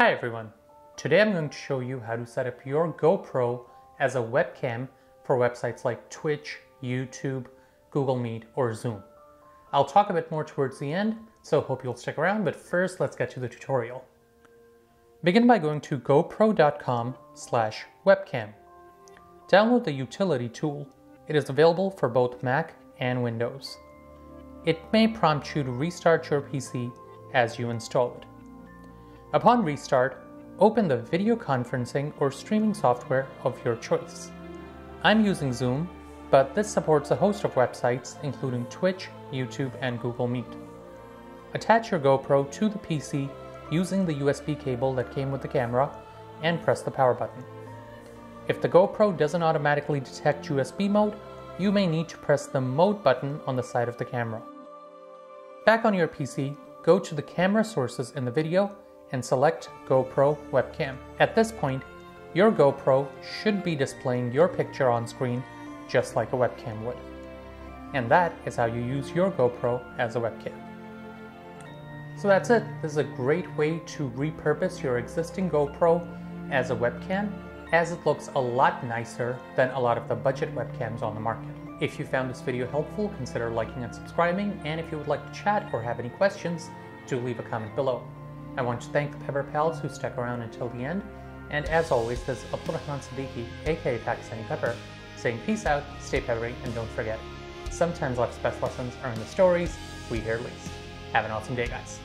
Hi everyone. Today I'm going to show you how to set up your GoPro as a webcam for websites like Twitch, YouTube, Google Meet, or Zoom. I'll talk a bit more towards the end, so hope you'll stick around, but first let's get to the tutorial. Begin by going to gopro.com slash webcam. Download the utility tool. It is available for both Mac and Windows. It may prompt you to restart your PC as you install it. Upon restart, open the video conferencing or streaming software of your choice. I'm using Zoom, but this supports a host of websites including Twitch, YouTube, and Google Meet. Attach your GoPro to the PC using the USB cable that came with the camera and press the power button. If the GoPro doesn't automatically detect USB mode, you may need to press the mode button on the side of the camera. Back on your PC, go to the camera sources in the video and select GoPro webcam. At this point, your GoPro should be displaying your picture on screen just like a webcam would. And that is how you use your GoPro as a webcam. So that's it. This is a great way to repurpose your existing GoPro as a webcam as it looks a lot nicer than a lot of the budget webcams on the market. If you found this video helpful, consider liking and subscribing, and if you would like to chat or have any questions, do leave a comment below. I want to thank the Pepper Pals who stuck around until the end, and as always, this is Abdurrahman Siddiqui, aka Pakistani Pepper, saying peace out, stay peppery, and don't forget, sometimes life's best lessons are in the stories we hear least. Have an awesome day, guys.